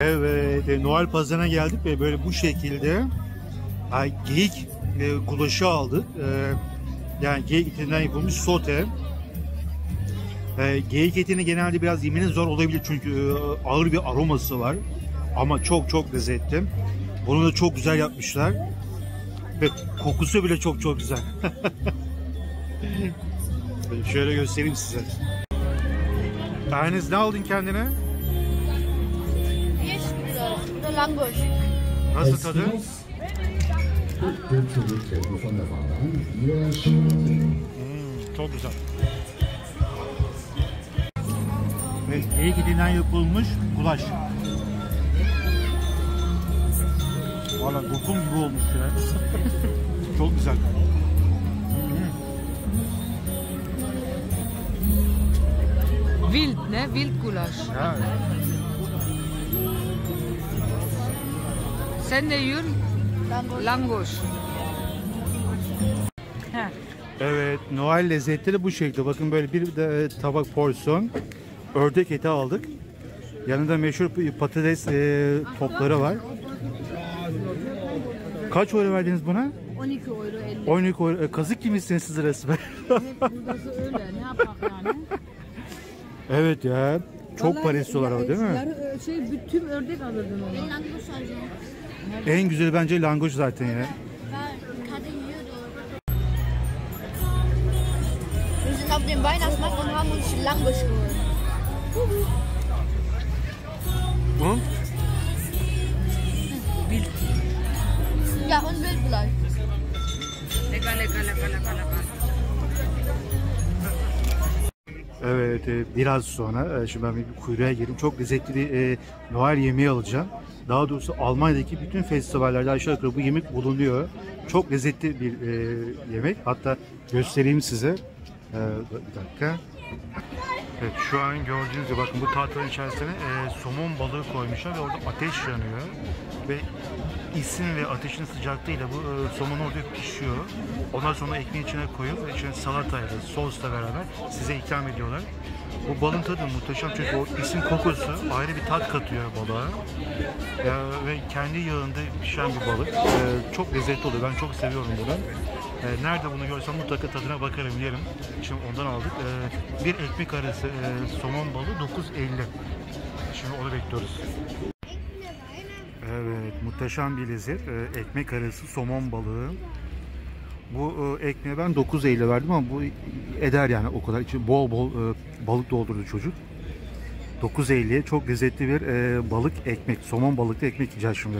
Evet, e, Noel pazarına geldik ve böyle bu şekilde ay, geyik e, aldık. E, yani geyik etinden yapılmış sote. E, geyik etini genelde biraz yemeniz zor olabilir çünkü e, ağır bir aroması var. Ama çok çok lezzetli. Bunu da çok güzel yapmışlar. Ve kokusu bile çok çok güzel. Şöyle göstereyim size. Ernest ne aldın kendine? Langbusch. Nasıl tadı? Çok güzel. Ve geyik etinden yapılmış gulaş. Valla lokum gibi olmuş ya. Çok güzel. Wild, ne? Wildgulasch. Ya, Sen ne yiyorsun? Langoş. Heh. Evet, Noel lezzetleri bu şekilde. Bakın böyle bir de tabak porsiyon ördek eti aldık. Yanında meşhur patates e, topları var. Kaç euro verdiniz buna? 12 euro 50. 12 euro. E, kazık gibisin siz resmen. Burası öyle. Ne yapak yani? evet ya. Çok Vallahi para istiyorlar ama değil mi? Yarı şey bütün ördek alırdın onu. Langbusch also. En güzeli bence langoş zaten ya. Sind auf dem Weihnachtsmarkt und haben uns Langbusch geholt. Ja, und. Lecker, lecker, lecker, lecker, lecker. Evet, e, biraz sonra e, şimdi ben bir kuyruğa girdim. Çok lezzetli bir e, Noel yemeği alacağım. Daha doğrusu Almanya'daki bütün festivallerde aşağı yukarı bu yemek bulunuyor. Çok lezzetli bir e, yemek. Hatta göstereyim size. E, bir dakika. Evet, şu an gördüğünüz gibi bakın bu tahtanın içerisine e, somon balığı koymuşlar ve orada ateş yanıyor. Ve isin ve ateşin sıcaklığıyla bu e, somon orada pişiyor. Ondan sonra ekmeğin içine koyup içine salatayla, sosla beraber size ikram ediyorlar. Bu balın tadı muhteşem çünkü o isin kokusu ayrı bir tat katıyor balığa. E, ve kendi yağında pişen bir balık. E, çok lezzetli oluyor. Ben çok seviyorum bunu. E, nerede bunu görsem mutlaka tadına bakarım yerim. Şimdi ondan aldık. E, bir ekmek arası e, somon balığı 9.50. Şimdi onu bekliyoruz. Evet, muhteşem bir lezzet. E, ekmek arası somon balığı. Bu e, ekmeğe ben 9.50 verdim ama bu eder yani o kadar. İçi bol bol e, balık doldurdu çocuk. 9.50'ye çok lezzetli bir e, balık ekmek, somon balıklı ekmek yiyeceğiz şimdi.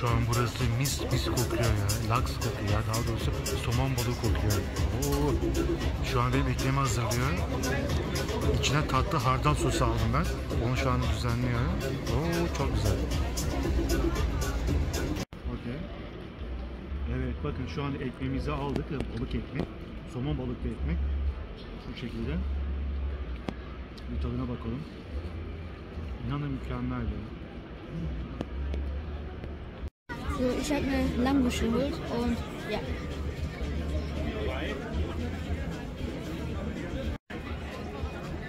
Şu an burası mis mis kokuyor ya. Laks kokuyor ya. Daha doğrusu somon balığı kokuyor. Oo. Şu an benim ekmeğimi hazırlıyor. İçine tatlı hardal sosu aldım ben. Onu şu an düzenliyor. Oo çok güzel. Okey. Evet bakın şu an ekmeğimizi aldık. Balık ekmek. Somon balıklı ekmek. Bu şekilde. Bir tadına bakalım. İnanın mükemmel ya. So, ich habe mir Langbusch geholt und ja.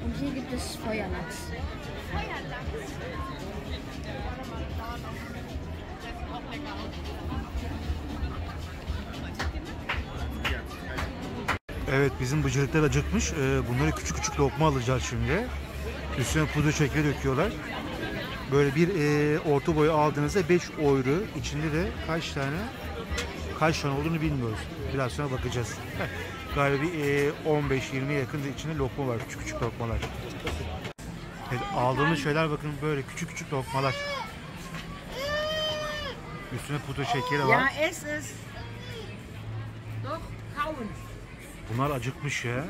Und hier gibt es Feuerlachs. Evet bizim bıcırıklar acıkmış. Ee, bunları küçük küçük lokma alacağız şimdi. Üstüne pudra şekeri döküyorlar. Böyle bir e, orta boyu aldığınızda 5 euro. İçinde de kaç tane kaç tane olduğunu bilmiyoruz. Biraz sonra bakacağız. Galiba e, 15-20 yakın içinde lokma var. Küçük küçük lokmalar. Evet, aldığımız şeyler bakın böyle küçük küçük lokmalar. Üstüne pudra şekeri var. Ja, es es. Doch, kauen. Bunlar acıkmış ya.